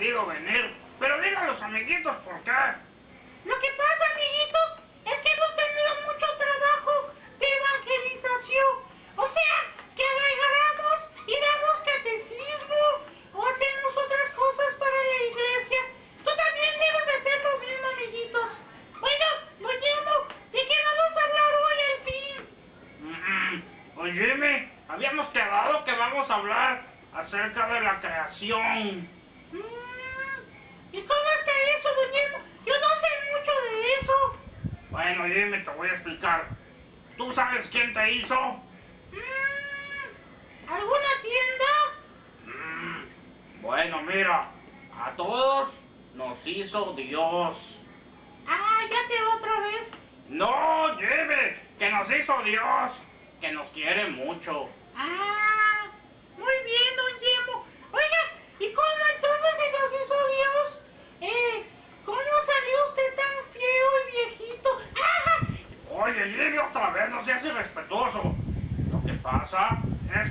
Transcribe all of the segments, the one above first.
podido venir. Pero diga a los amiguitos por qué. Lo que pasa, amiguitos, es que hemos tenido mucho trabajo de evangelización. O sea, que agarramos y damos catecismo o hacemos otras cosas para la iglesia. Tú también debes de hacer lo mismo, amiguitos. Bueno, don Yemo, ¿de qué vamos a hablar hoy al fin? Mm, Pues Jimmy, habíamos quedado que vamos a hablar acerca de la creación. Mm, ¿Y cómo está eso, Yemo? Yo no sé mucho de eso. Bueno, Jimmy, te voy a explicar. ¿Tú sabes quién te hizo? Mm, ¿Alguna tienda? Mm, Bueno, mira, a todos nos hizo Dios. Ah, ya te otra vez. No, Jimmy, que nos hizo Dios, que nos quiere mucho. Ah, muy bien, don Yemo. Oiga, ¿y cómo entonces se nos hizo Dios? Eh, ¿cómo salió usted tan feo y viejito? ¡Ah! Oye, Jimmy, otra vez no seas irrespetuoso. Lo que pasa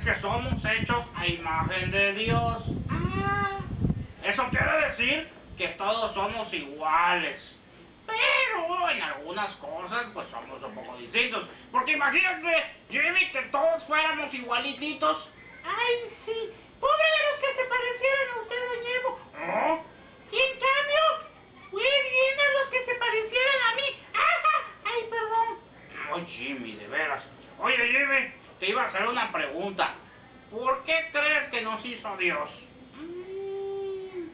es que somos hechos a imagen de Dios. Ah, Eso quiere decir que todos somos iguales. Pero en algunas cosas pues somos un poco distintos. Porque imagínate, Jimmy, que todos fuéramos igualititos. ay, sí. Pobre de los que se parecieran a usted, don Yemo. ¿No? Y en cambio, muy bien a los que se parecieran a mí. ¡Ah! Ay, perdón. No, Jimmy, de veras. Oye, Jimmy, te iba a hacer una pregunta. ¿Por qué crees que nos hizo Dios? Mm,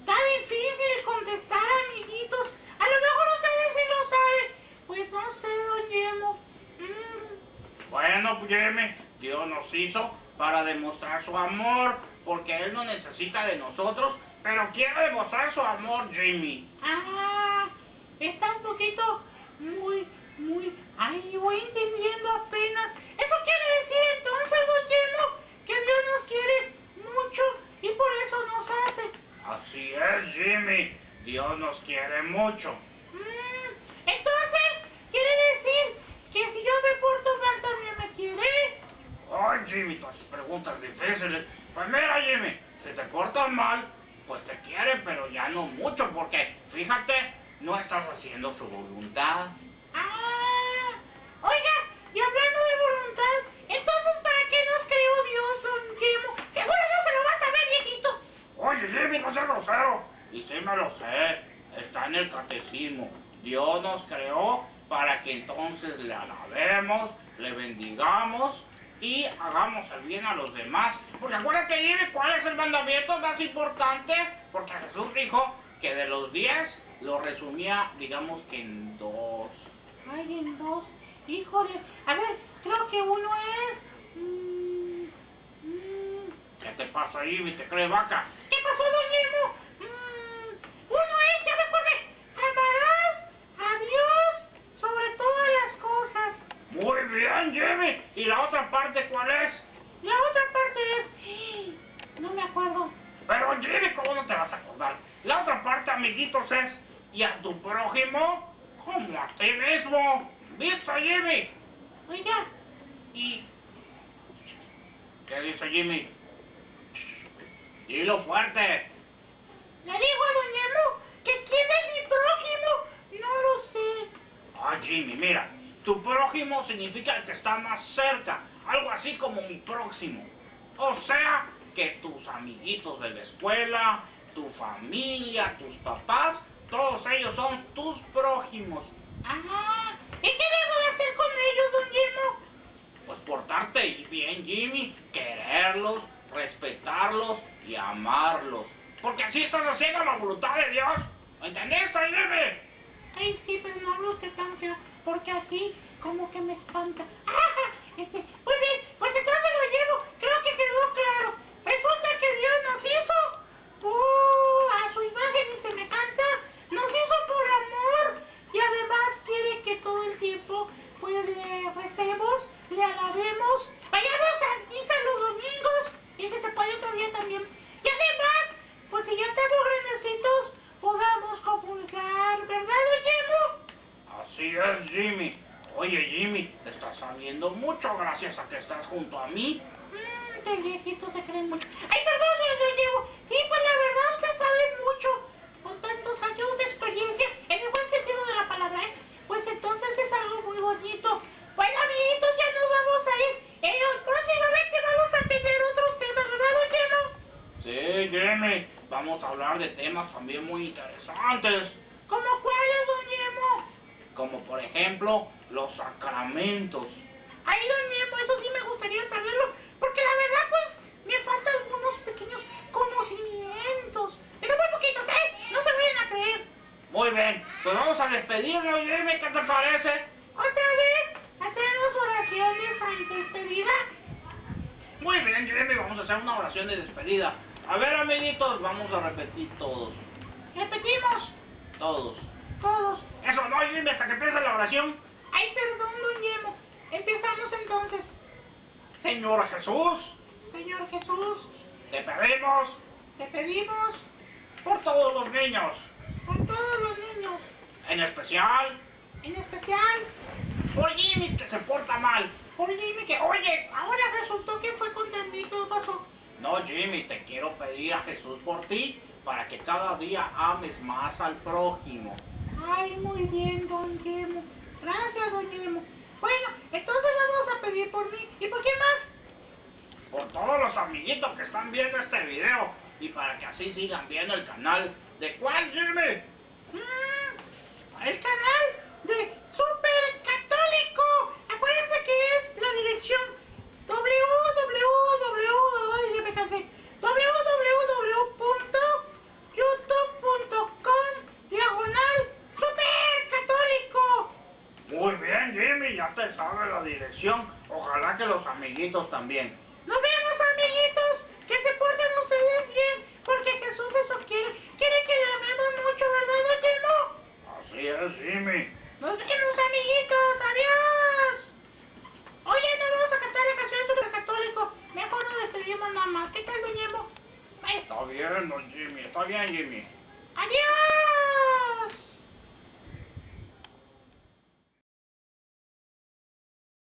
Está difícil contestar, amiguitos. A lo mejor ustedes sí lo saben. Pues no sé, don Yemo. Mm, Bueno, Jimmy, Dios nos hizo para demostrar su amor, porque Él no necesita de nosotros, pero quiere demostrar su amor, Jimmy. Ah, está un poquito muy, muy... Ay, voy entendiendo apenas. Eso quiere decir entonces, don Yemo, que Dios nos quiere mucho y por eso nos hace. Así es, Jimmy. Dios nos quiere mucho. Mm, entonces, quiere decir que si yo me porto mal también me quiere. Ay, Jimmy, todas esas preguntas difíciles. Pues mira, Jimmy, si te portas mal, pues te quiere, pero ya no mucho, porque fíjate, no estás haciendo su voluntad. Ah, oiga, y hablando de voluntad, entonces ¿para qué nos creó Dios, don Yemo? Seguro no se lo va a saber, viejito. Oye, Jimmy, no seas grosero. Y sí me lo sé, está en el catecismo. Dios nos creó para que entonces le alabemos, le bendigamos y hagamos el bien a los demás. Porque acuérdate, Jimmy, ¿cuál es el mandamiento más importante? Porque Jesús dijo que de los diez lo resumía, digamos que en dos. Ay, en dos. Híjole, a ver, creo que uno es... mm, mm, ¿Qué te pasa, Jimmy? ¿Te crees vaca? ¿Qué pasó, don Yemo? Mm, uno es, ya me acordé, amarás a Dios sobre todas las cosas. Muy bien, Jimmy. ¿Y la otra parte cuál es? La otra parte es... No me acuerdo. Pero Jimmy, ¿cómo no te vas a acordar? La otra parte, amiguitos, es y a tu prójimo como a ti mismo. ¿Visto, Jimmy? Oiga, ¿Y qué dice Jimmy? Dilo fuerte. le digo a don Yemo que quién es mi prójimo. No lo sé. Ah, Jimmy, mira, tu prójimo significa el que está más cerca, algo así como mi próximo. O sea, que tus amiguitos de la escuela, tu familia, tus papás, todos ellos son tus prójimos. Ah, ¿y qué debo de hacer con ellos, don Yemo? Pues portarte bien, Jimmy, quererlos, respetarlos y amarlos. Porque así estás haciendo la voluntad de Dios. ¿Entendiste, Jimmy? No hablo usted tan feo, porque así como que me espanta. Este, muy bien, pues entonces lo llevo. Creo que quedó claro. Resulta que Dios nos hizo uh, a su imagen y semejanza. Nos hizo por amor y además quiere que todo el tiempo pues le recemos, le alabemos, vayamos a misa los domingos y si se puede otro día también. Y además, pues si ya estamos grandecitos, Jimmy. Oye, Jimmy, estás saliendo mucho gracias a que estás junto a mí. Mmm, de viejito se creen mucho. ¡Ay, perdón, lo llevo! Sí, pues la verdad, usted sabe mucho. Con tantos años de experiencia, en el buen sentido de la palabra, ¿eh? Pues entonces es algo muy bonito. Pues amiguitos, ya nos vamos a ir. Eh, próximamente vamos a tener otros temas, ¿verdad, don Jimmy? Sí, Jimmy. Vamos a hablar de temas también muy interesantes. ¿Cómo cuáles, don como por ejemplo los sacramentos. Ay, don Yemo, eso sí me gustaría saberlo, porque la verdad, pues, me faltan algunos pequeños conocimientos. Pero muy poquitos, ¿eh? No se vayan a creer. Muy bien, pues vamos a despedirnos, Jimmy, ¿qué te parece? Otra vez, hacemos oraciones al despedida. Muy bien, Jimmy, vamos a hacer una oración de despedida. A ver, amiguitos, vamos a repetir todos, Repetimos, todos. Todos. Eso no, Jimmy, hasta que empiece la oración. Ay, perdón, don Yemo. Empezamos entonces. Señor Jesús, Señor Jesús, te pedimos te pedimos por todos los niños, por todos los niños, en especial en especial por Jimmy que se porta mal. por Jimmy que, oye, ahora resultó que fue contra mí, ¿qué pasó? No, Jimmy, te quiero pedir a Jesús por ti para que cada día ames más al prójimo. Ay, muy bien, don Yemo. Gracias, don Yemo. Bueno, entonces vamos a pedir por mí. ¿Y por quién más? Por todos los amiguitos que están viendo este video y para que así sigan viendo el canal. ¿De cuál, Jimmy? Mm, el canal de Super Católico. Acuérdense que es la dirección www. Ay, ya me cansé. www.youtube.com diagonal Super Católico. Muy bien, Sabes la dirección. Ojalá que los amiguitos también. Nos vemos, amiguitos. Que se porten ustedes bien, porque Jesús eso quiere. Quiere que le amemos mucho, ¿verdad, Yemo? Así es, Jimmy. Nos vemos, amiguitos. Adiós. Oye, no vamos a cantar la canción de Super Católico. Mejor nos despedimos nada más. ¿Qué tal, don? Ay, Está bien, don Jimmy, está bien, Jimmy. Adiós.